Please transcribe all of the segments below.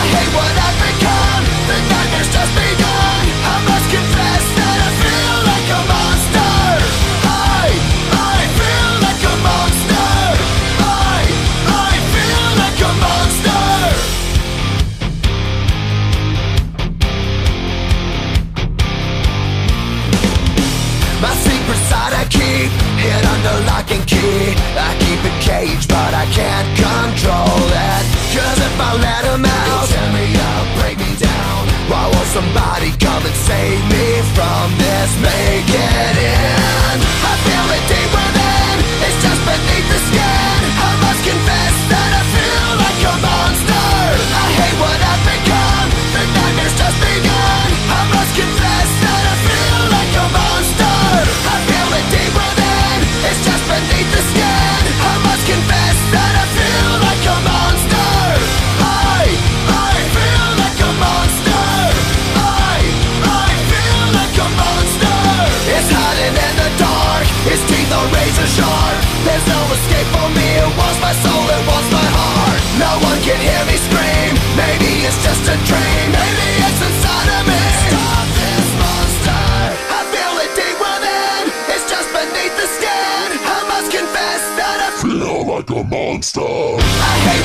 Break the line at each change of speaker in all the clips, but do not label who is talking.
I hate what I Somebody come and save me from this, make it in. ashore There's no escape for me, it wants my soul, it wants my heart. No one can hear me scream, maybe it's just a dream. Maybe it's inside of me. Stop this monster. I feel it deep within, it's just beneath the skin. I must confess that I
feel like a monster.
I hate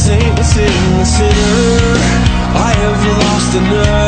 saint, the sinner, the. I have lost enough.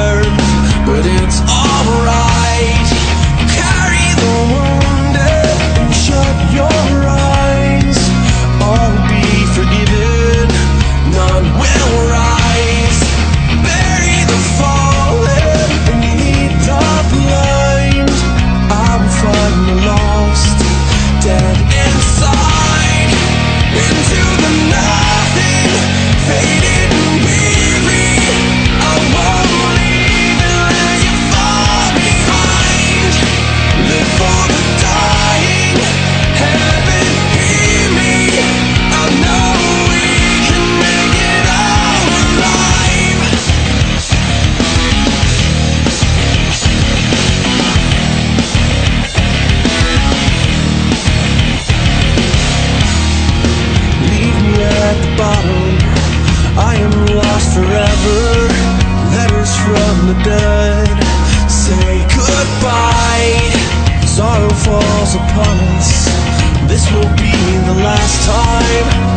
will be the last time.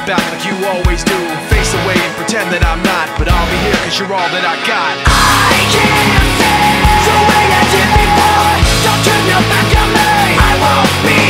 Your
back like you always do. Face away and pretend that I'm not, but I'll be here cause you're all that I got.
I can't face the way I did before. Don't turn your back on me. I won't be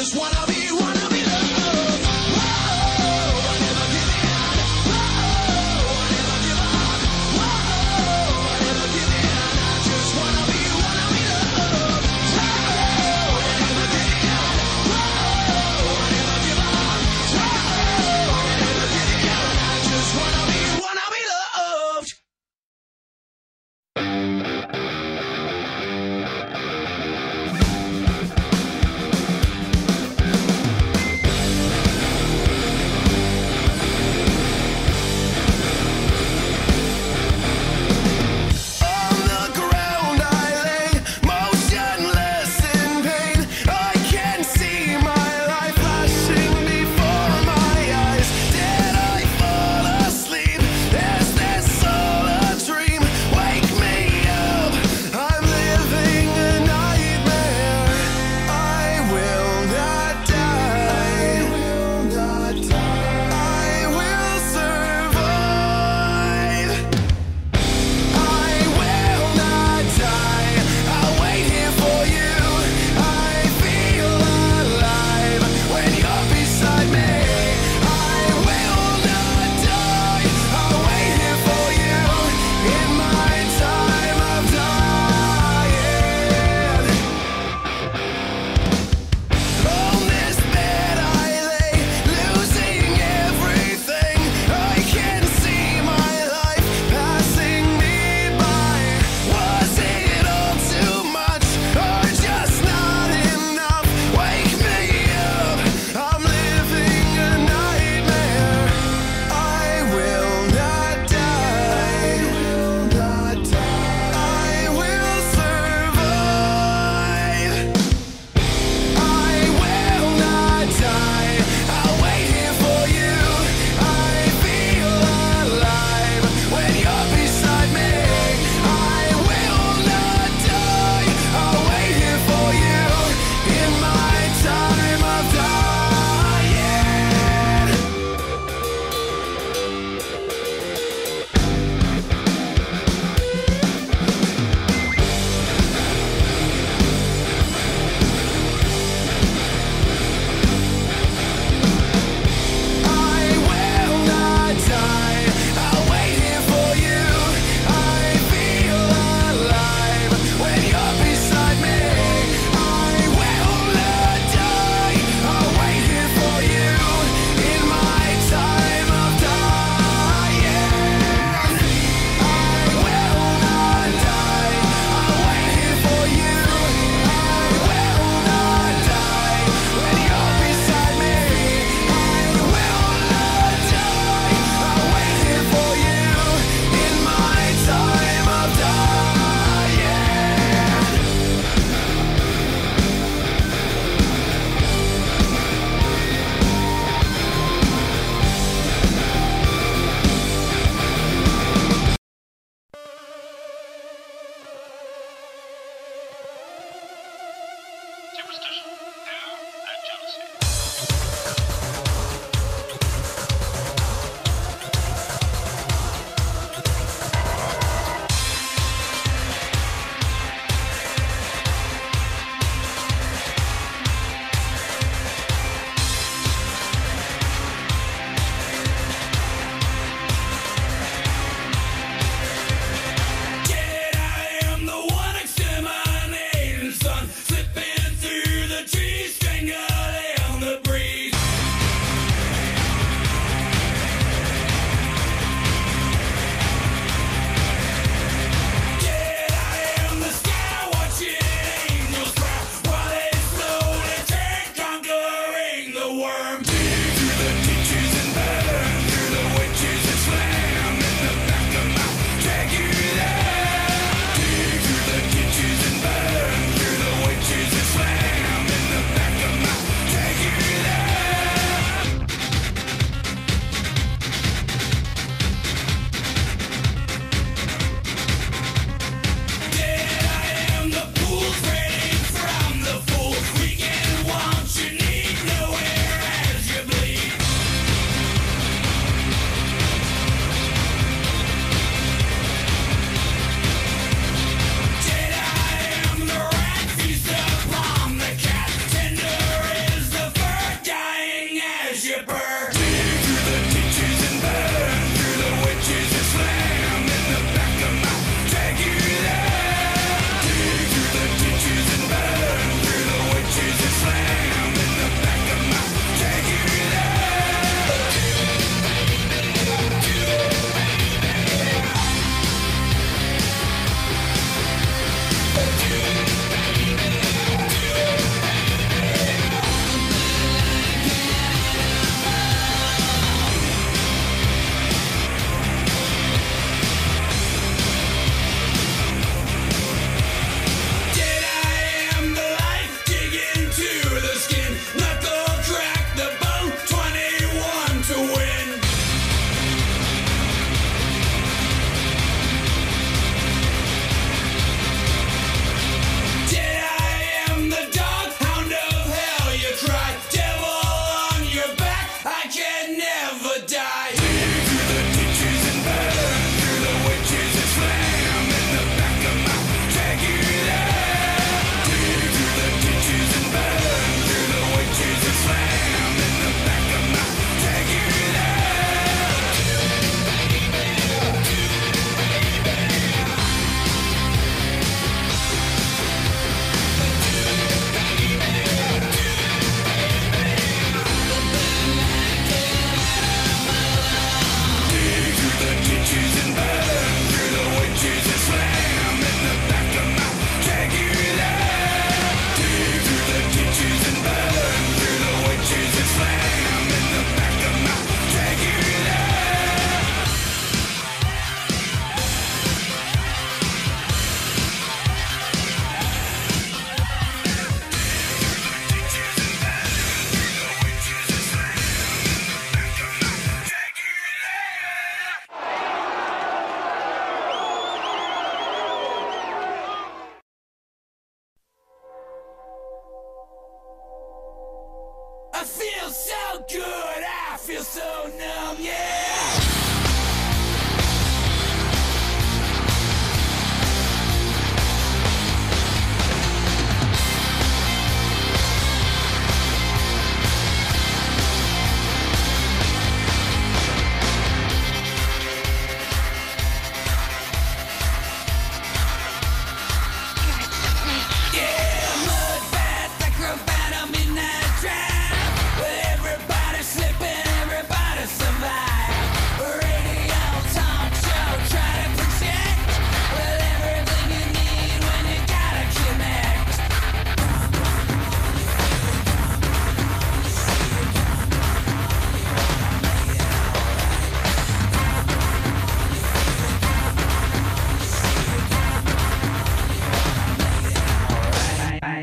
just wanna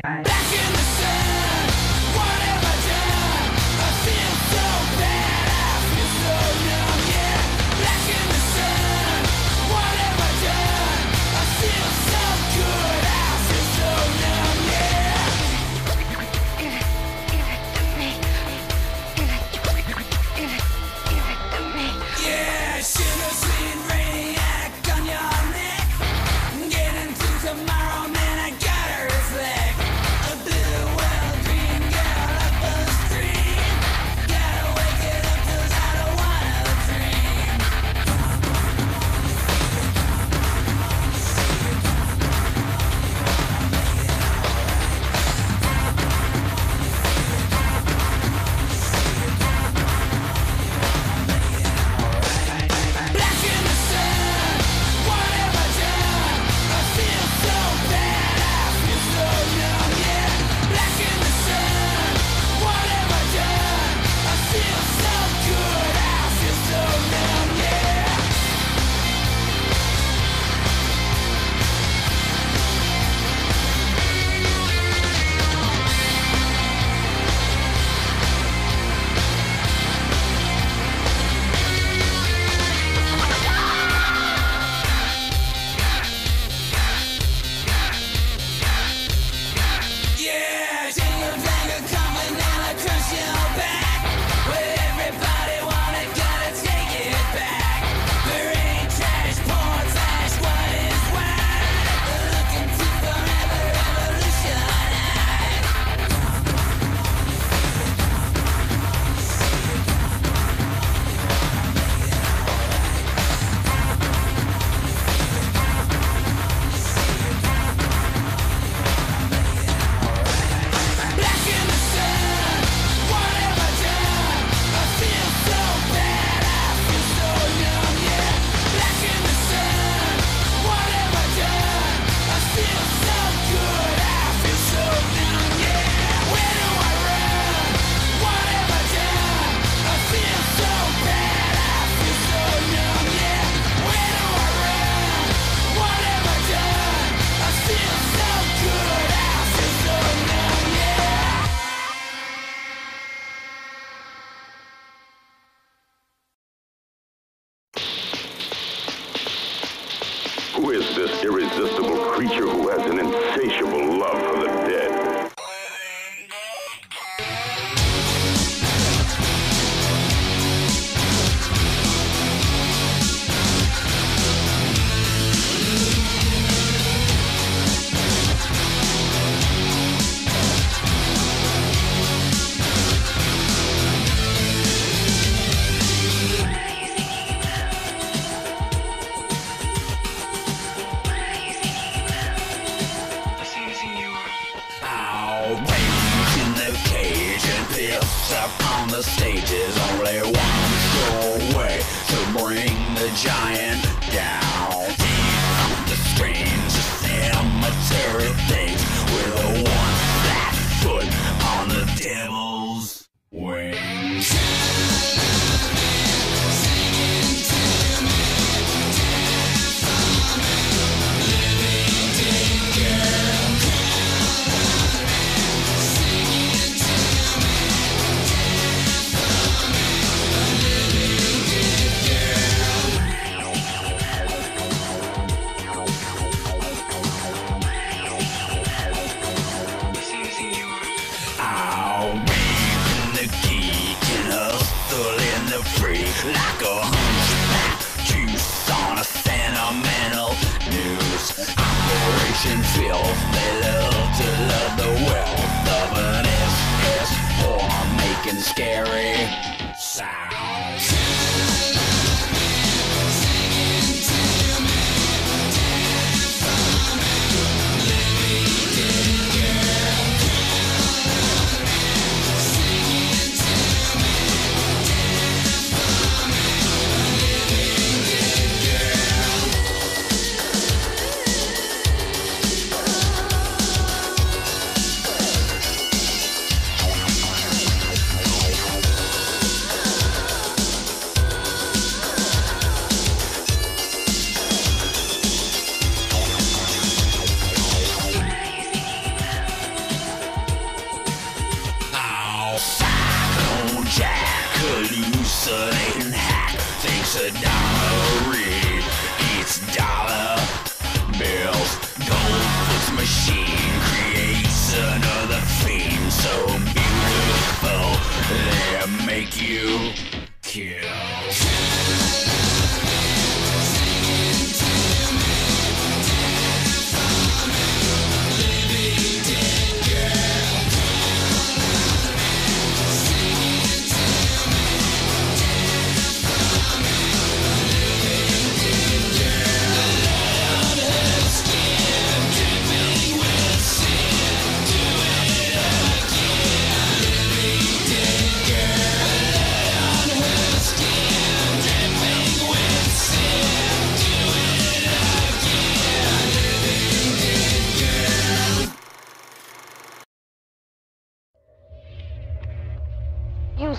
I,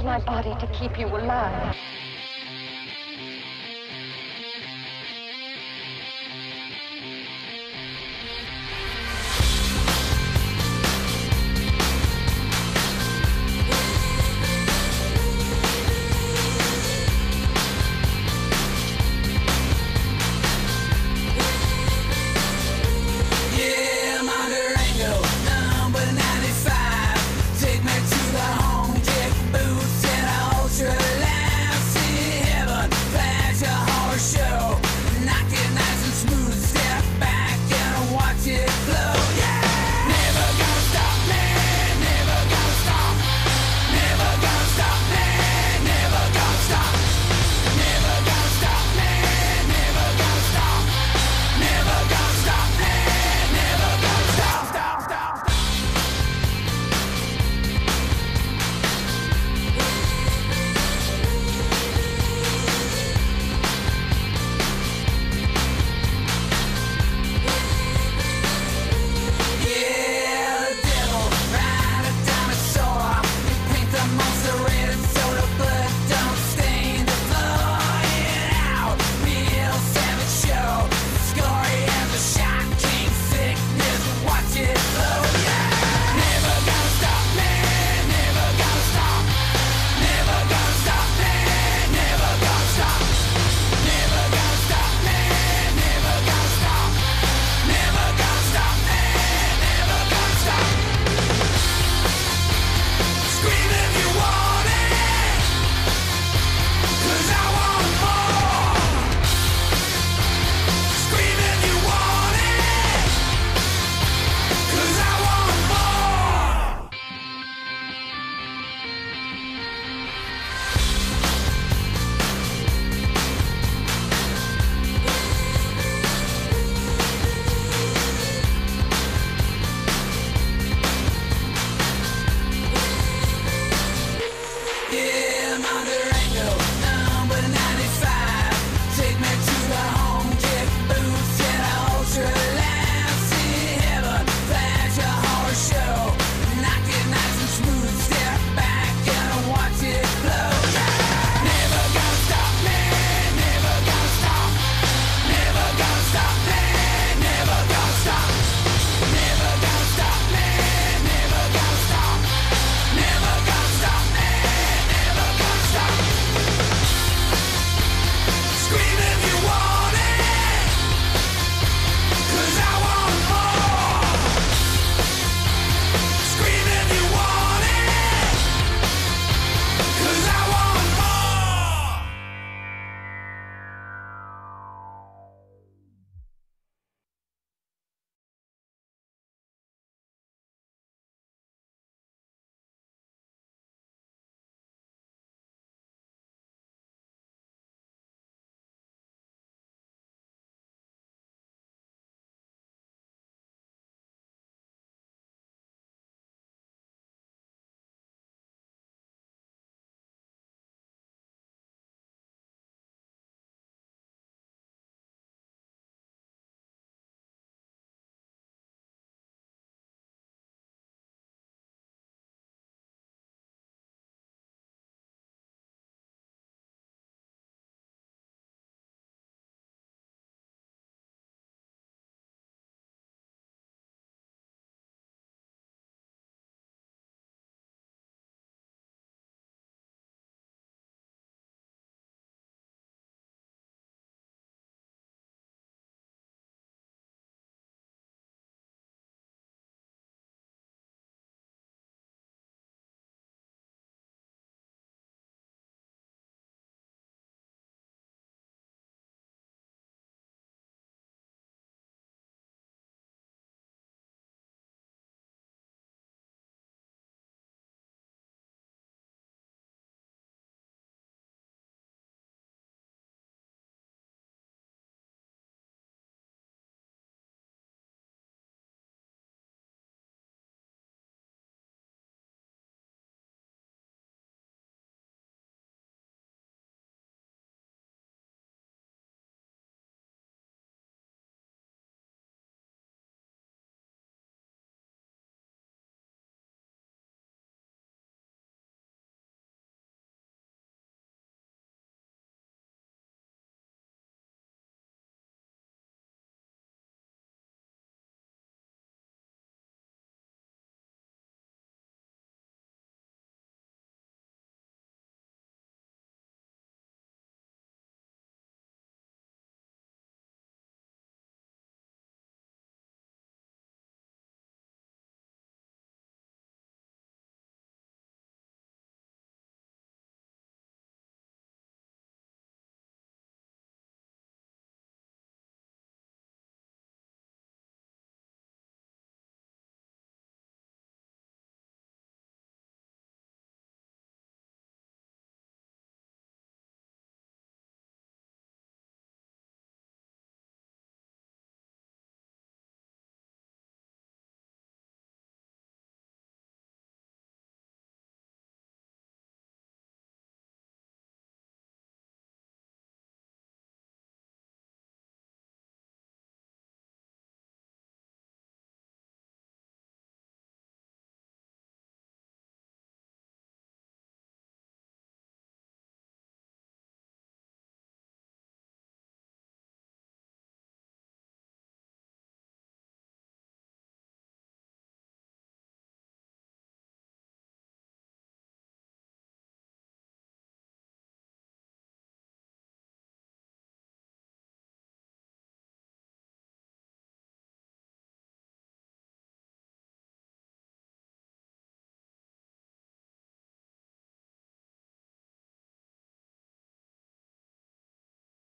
my body to keep you alive.